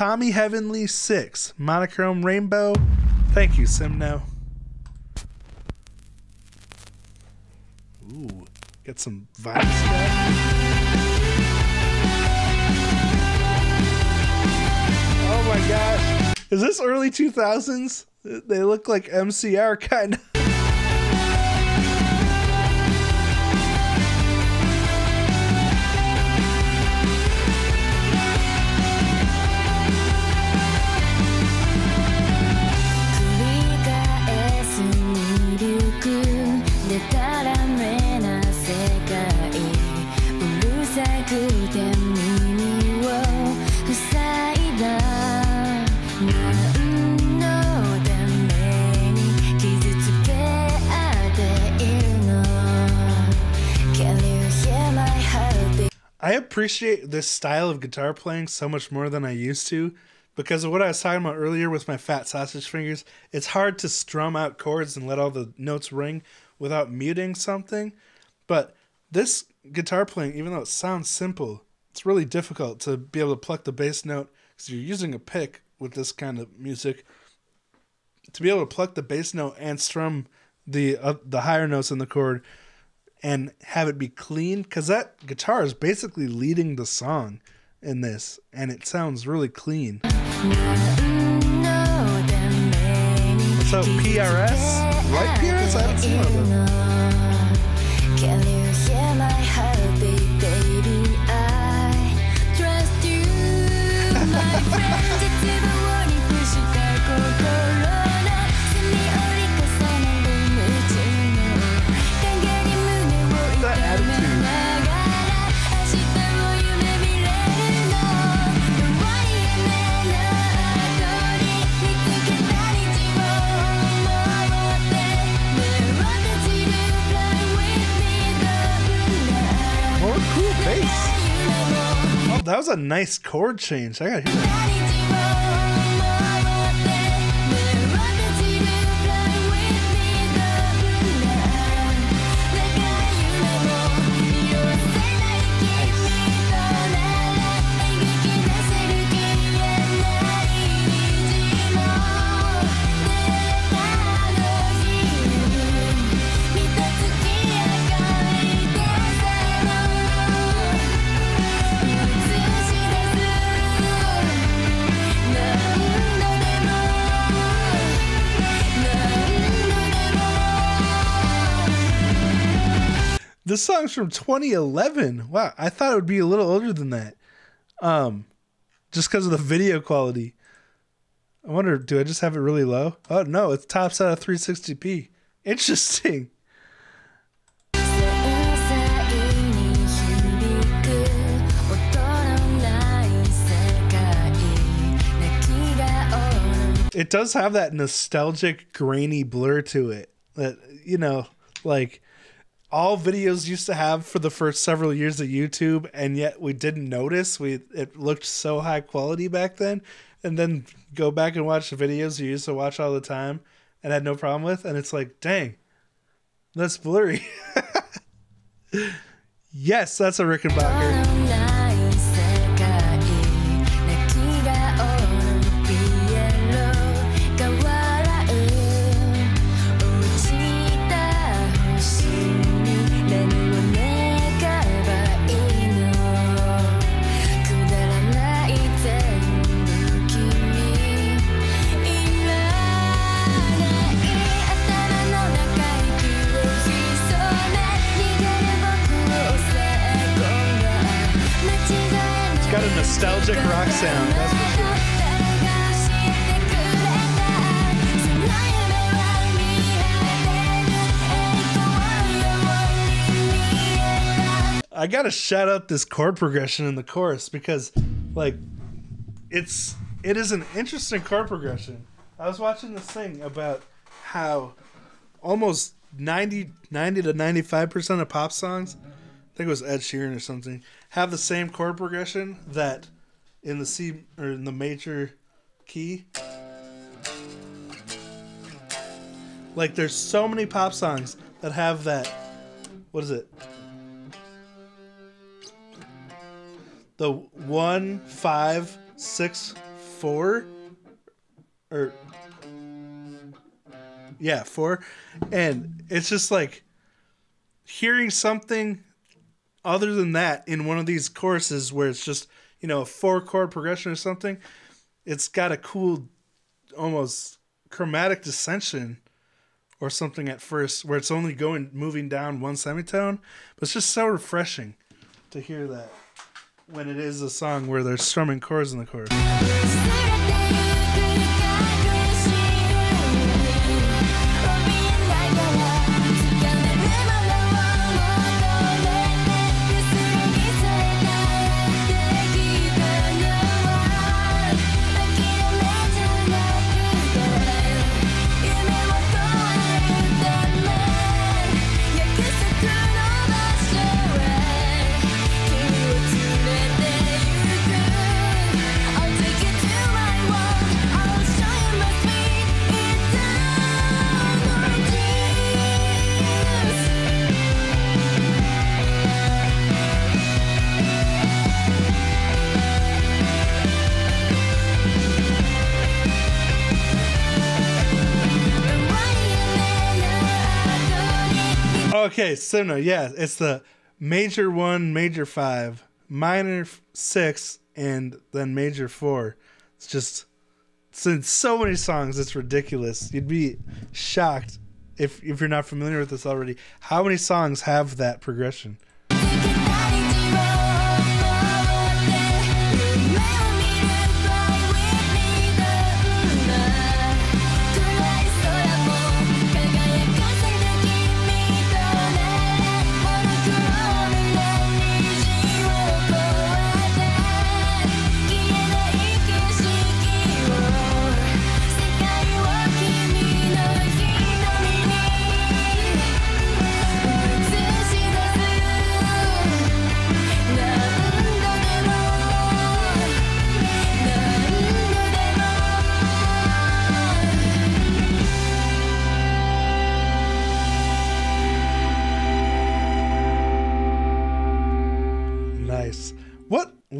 Tommy Heavenly 6, Monochrome Rainbow. Thank you, Simno. Ooh, get some vibe stuff. Oh my gosh. Is this early 2000s? They look like MCR kind of. I appreciate this style of guitar playing so much more than I used to because of what I was talking about earlier with my fat sausage fingers. It's hard to strum out chords and let all the notes ring without muting something. But this guitar playing, even though it sounds simple, it's really difficult to be able to pluck the bass note because you're using a pick with this kind of music. To be able to pluck the bass note and strum the uh, the higher notes in the chord and have it be clean because that guitar is basically leading the song in this and it sounds really clean. So prs right prs i haven't seen was a nice chord change. I gotta This song's from 2011. Wow, I thought it would be a little older than that. Um, just because of the video quality. I wonder, do I just have it really low? Oh no, it tops out of 360p. Interesting. It does have that nostalgic, grainy blur to it. That you know, like all videos used to have for the first several years of YouTube, and yet we didn't notice. We it looked so high quality back then, and then go back and watch the videos you used to watch all the time and had no problem with, and it's like, dang, that's blurry. yes, that's a Rickenbacker. Nostalgic rock sound, that's for sure. I gotta shout out this chord progression in the chorus because, like, it's it is an interesting chord progression. I was watching this thing about how almost 90, 90 to ninety five percent of pop songs, think it was Ed Sheeran or something, have the same chord progression that in the C or in the major key. Like there's so many pop songs that have that what is it? The one five six four, or yeah, four, and it's just like hearing something other than that in one of these courses where it's just you know a four chord progression or something. It's got a cool, almost chromatic dissension or something at first where it's only going moving down one semitone but it's just so refreshing to hear that when it is a song where they're strumming chords in the chorus Okay, so no, yeah, it's the major one, major five, minor six, and then major four. It's just in so many songs, it's ridiculous. You'd be shocked if if you're not familiar with this already. How many songs have that progression?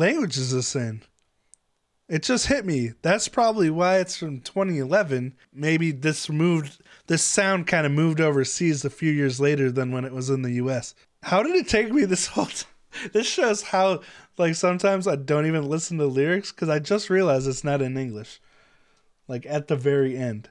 Language is this in? It just hit me. That's probably why it's from 2011. Maybe this moved, this sound kind of moved overseas a few years later than when it was in the US. How did it take me this whole time? This shows how, like, sometimes I don't even listen to lyrics because I just realized it's not in English. Like, at the very end.